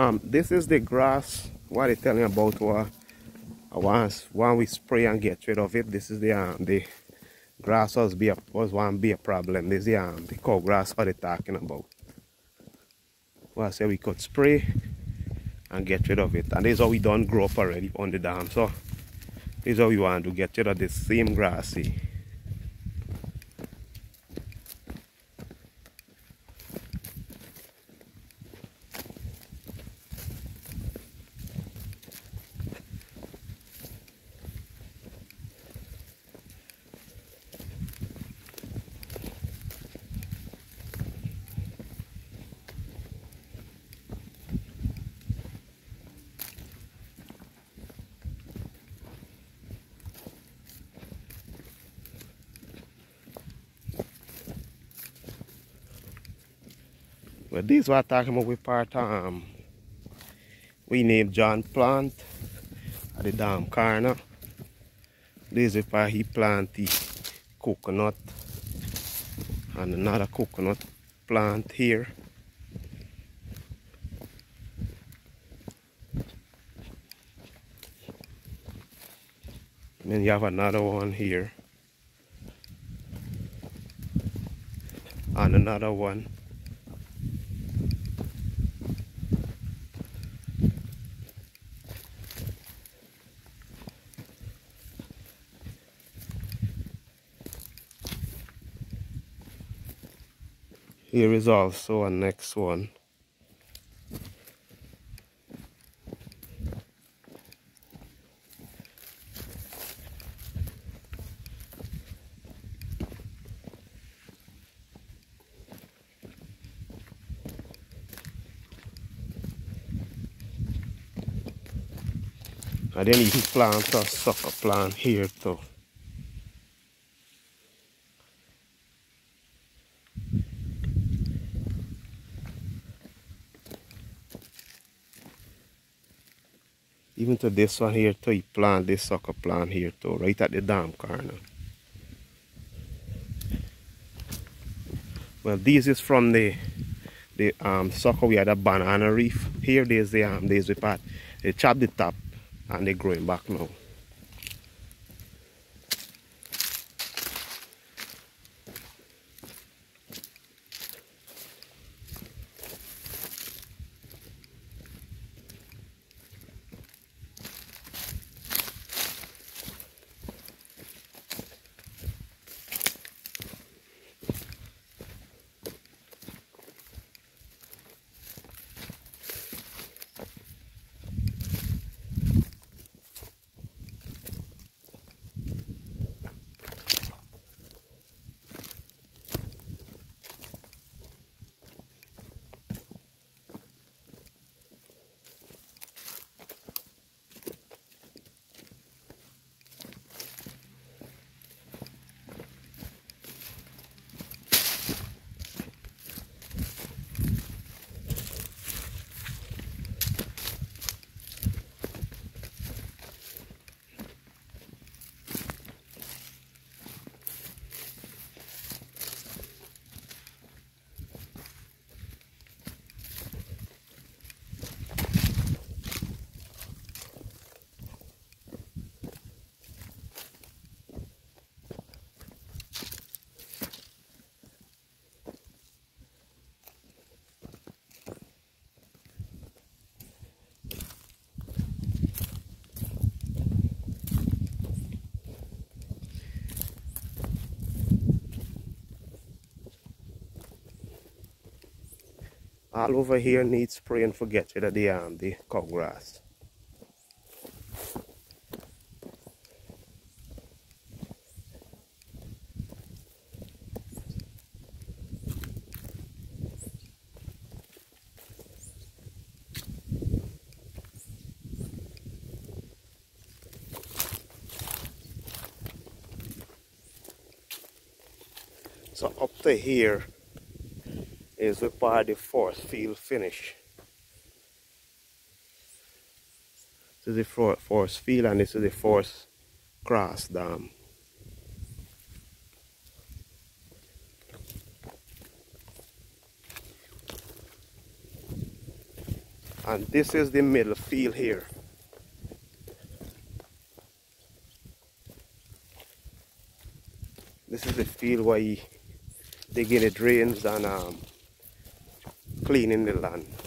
Um, this is the grass. What they telling about what once when we spray and get rid of it. This is the um the grass was be a was one be a problem. This is the um the cow grass what they talking about. Well I say we could spray and get rid of it. And this is how we done grow up already on the dam. So this is how we want to get rid of the same grass. See. But this what I'm talking about we part um we named John plant at the dam corner. This is where he plant the coconut and another coconut plant here. Then you have another one here. And another one. Here is also a next one. Then you can plant a sucker plant here too. Even to this one here too, you plant this sucker plant here too, right at the dam corner. Well, this is from the the um, sucker we had a banana reef. Here there's the um, there's the part. They chop the top and they're growing back now. All over here needs spraying and forget rid of the um the cow grass. So up to here is where the fourth field finish. This is the force field and this is the force cross dam. and this is the middle field here this is the field where he digging the drains and um, cleaning the land